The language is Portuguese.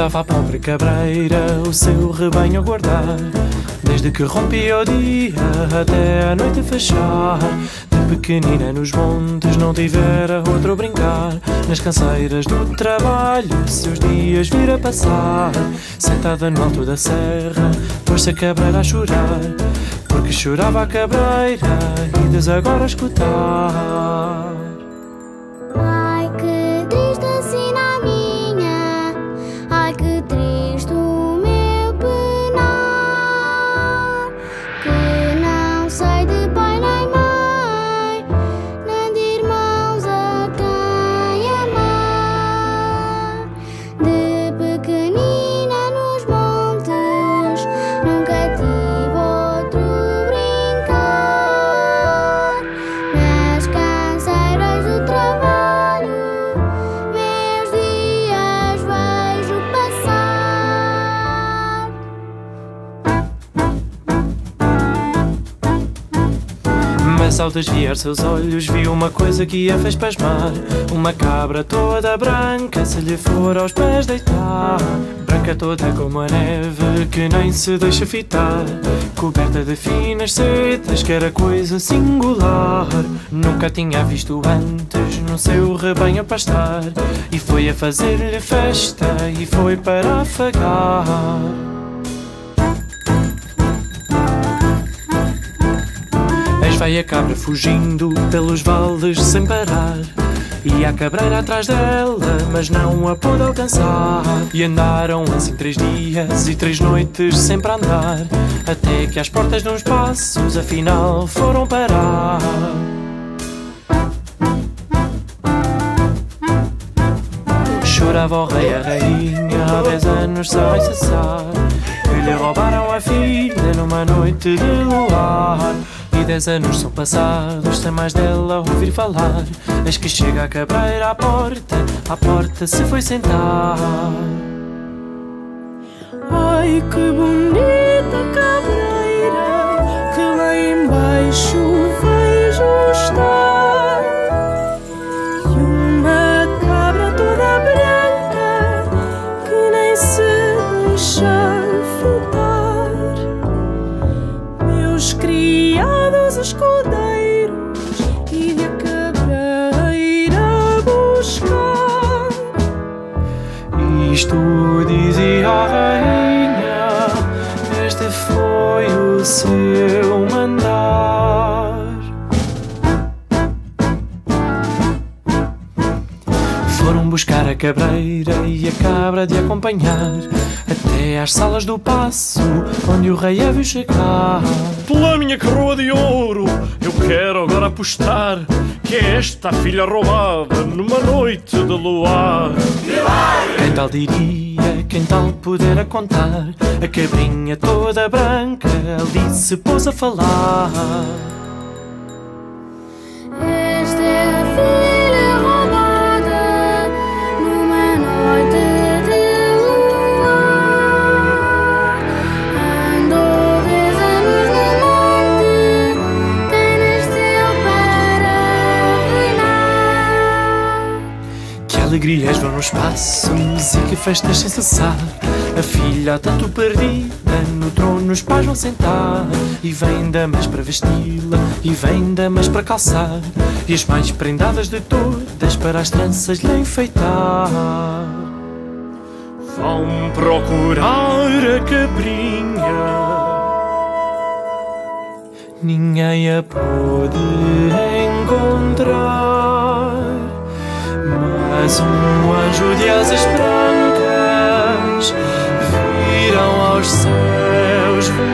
Andava a pobre cabreira o seu rebanho a guardar Desde que rompia o dia até a noite fechar. De pequenina nos montes não tivera outro brincar Nas canseiras do trabalho seus dias vira passar. Sentada no alto da serra pôs-se a cabreira a chorar Porque chorava a cabreira e des agora a escutar ao desviar seus olhos viu uma coisa que a fez pasmar. Uma cabra toda branca se lhe for aos pés deitar. Branca toda como a neve que nem se deixa fitar. Coberta de finas setas que era coisa singular. Nunca tinha visto antes no seu rebanho pastar. E foi a fazer-lhe festa e foi para afagar vai a cabra fugindo pelos vales sem parar. E a cabreira atrás dela, mas não a pôde alcançar. E andaram assim três dias e três noites sempre a andar. Até que às portas de uns passos, afinal, foram parar. Chorava o rei a rainha há dez anos sem cessar. Que lhe roubaram a filha numa noite de luar. Dez anos são passados sem mais dela ouvir falar. Eis que chega a cabreira à porta, à porta se foi sentar. Ai que bonita cabreira criados escudeiros e a cabreira buscar. Isto dizia a rainha, este foi o seu mandar. Foram buscar a cabreira e a cabra de acompanhar até às salas do passo, onde o rei a viu chegar. Pela minha coroa de ouro, eu quero agora apostar que é esta filha roubada numa noite de luar. Quem tal diria, quem tal pudera contar, a cabrinha toda branca ali se pôs a falar. Alegrias vão nos passos e que festas sem cessar. A filha tanto perdida no trono os pais vão sentar. E vem damas para vesti-la, e vem damas para calçar. E as mais prendadas de todas para as tranças lhe enfeitar. Vão procurar a cabrinha. Ninguém a pôde encontrar, és um anjo de asas brancas, viram aos céus.